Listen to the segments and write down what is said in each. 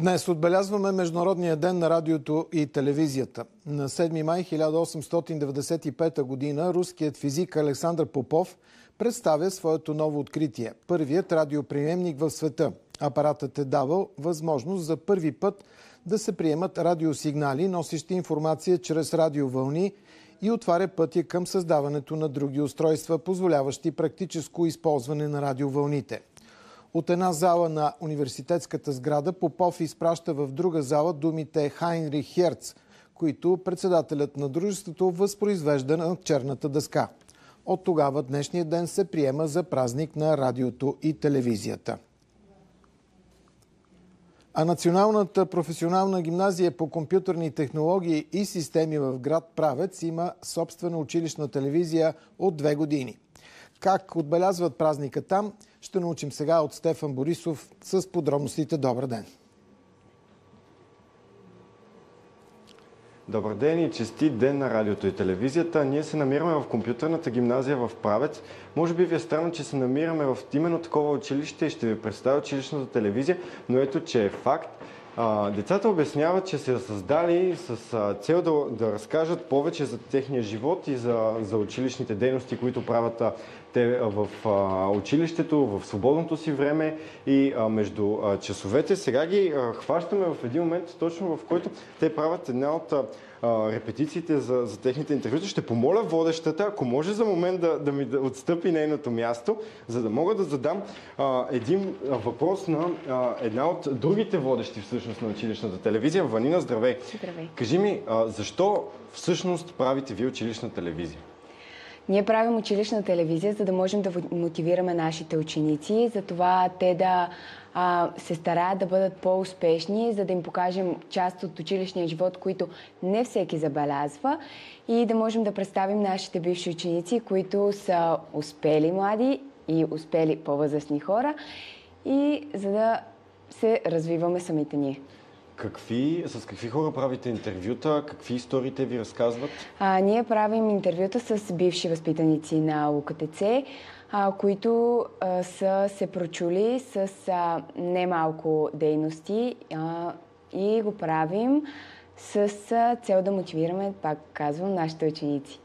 Днес отбелязваме Международния ден на радиото и телевизията. На 7 май 1895 година руският физик Александър Попов представя своето ново откритие. Първият радиоприемник в света. Апаратът е давал възможност за първи път да се приемат радиосигнали, носещи информация чрез радиовълни и отваря пътя към създаването на други устройства, позволяващи практическо използване на радиовълните. От една зала на университетската сграда Попов изпраща в друга зала думите Хайнрих Херц, които председателят на дружеството възпроизвежда на черната дъска. От тогава днешния ден се приема за празник на радиото и телевизията. А Националната професионална гимназия по компютърни технологии и системи в град Правец има собствена училищна телевизия от две години. Как отбелязват празника там, ще научим сега от Стефан Борисов с подробностите. Добър ден! Добър ден и чести ден на радиото и телевизията. Ние се намираме в компютърната гимназия в Правец. Може би ви е странно, че се намираме в именно такова училище и ще ви представя училищната телевизия, но ето, че е факт. Децата обясняват, че се създали с цел да, да разкажат повече за техния живот и за, за училищните дейности, които правят те в училището, в свободното си време и между часовете. Сега ги хващаме в един момент, точно в който те правят една от репетициите за, за техните интервюта. Ще помоля водещата, ако може за момент да, да ми да отстъпи нейното място, за да мога да задам а, един въпрос на а, една от другите водещи всъщност на училищната телевизия. Ванина, здравей! Здравей! Кажи ми, а, защо всъщност правите вие училищна телевизия? Ние правим училищна телевизия, за да можем да мотивираме нашите ученици, за това те да а, се стараят да бъдат по-успешни, за да им покажем част от училищния живот, които не всеки забелязва и да можем да представим нашите бивши ученици, които са успели млади и успели по-възрастни хора и за да се развиваме самите ние. Какви, с какви хора правите интервюта? Какви истории те ви разказват? А, ние правим интервюта с бивши възпитаници на УКТЦ, а, които а, са се прочули с а, немалко дейности а, и го правим с а, цел да мотивираме, пак казвам, нашите ученици.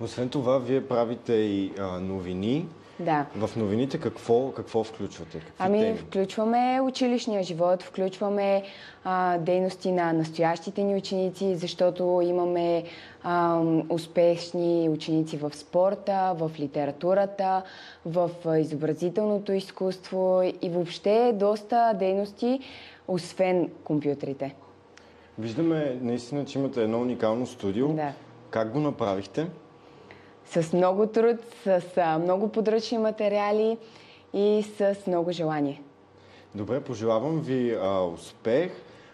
Освен това, вие правите и а, новини. Да. В новините какво, какво включвате? Какви ами, теми? включваме училищния живот, включваме а, дейности на настоящите ни ученици, защото имаме а, успешни ученици в спорта, в литературата, в изобразителното изкуство и въобще доста дейности, освен компютрите. Виждаме наистина, че имате едно уникално студио. Да. Как го направихте? С много труд, с много подръчни материали и с много желание. Добре, пожелавам ви а, успех.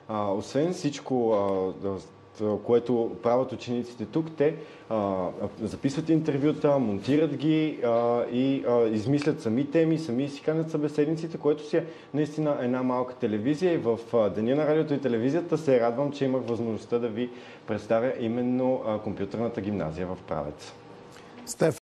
А, освен всичко, а, което правят учениците тук, те а, записват интервюта, монтират ги а, и а, измислят сами теми, сами си канят събеседниците, което си е наистина една малка телевизия. И в а, Деня на радиото и телевизията се радвам, че имах възможността да ви представя именно а, компютърната гимназия в Правец. Стефан